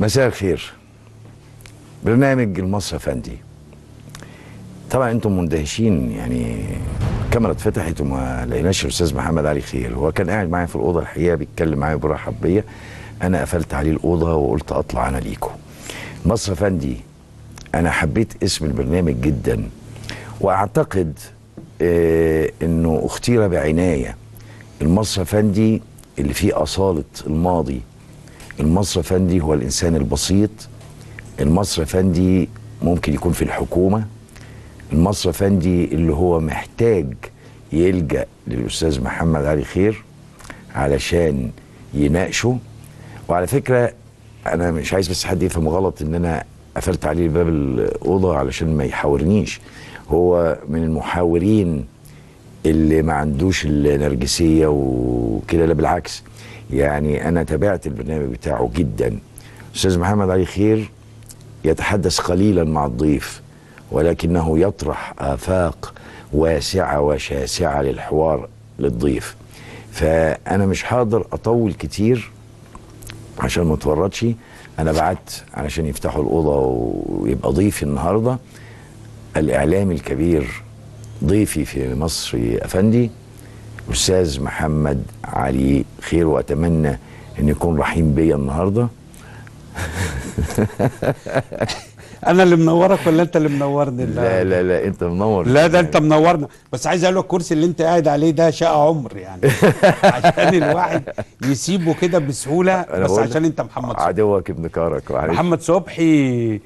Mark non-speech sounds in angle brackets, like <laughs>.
مساء الخير. برنامج المصري فندي طبعا أنتم مندهشين يعني الكاميرا اتفتحت وما لقيناش الأستاذ محمد علي خير هو كان قاعد معايا في الأوضة الحقيقة بيتكلم معايا وبيرحب بيا. أنا قفلت عليه الأوضة وقلت أطلع أنا ليكم. مصر فندي أنا حبيت اسم البرنامج جدا. وأعتقد آه إنه أختير بعناية. المصري فندي اللي فيه أصالة الماضي. المصري فندي هو الإنسان البسيط. المصري فندي ممكن يكون في الحكومة. المصري فندي اللي هو محتاج يلجأ للأستاذ محمد علي خير علشان يناقشه. وعلى فكرة أنا مش عايز بس حد يفهم غلط إن أنا قفلت عليه باب الأوضة علشان ما يحاورنيش. هو من المحاورين اللي ما عندوش النرجسية وكده لا بالعكس. يعني أنا تابعت البرنامج بتاعه جدا. أستاذ محمد علي خير يتحدث قليلا مع الضيف ولكنه يطرح آفاق واسعة وشاسعة للحوار للضيف. فأنا مش حاضر أطول كتير عشان ما أتورطش. أنا بعت علشان يفتحوا الأوضة ويبقى ضيفي النهارده. الإعلامي الكبير ضيفي في مصر أفندي. أستاذ محمد علي خير وأتمنى أن يكون رحيم بيا النهارده. <laughs> أنا اللي منورك ولا أنت اللي منورني؟ لا. لا لا أنت منور. لا ده أنت منورنا. بس عايز أقول لك الكرسي اللي أنت قاعد عليه ده شقه عمر يعني. <laughs> عشان الواحد يسيبه كده بسهولة بس عشان أنت محمد صبحي. عدوك ابن كارك. محمد صبحي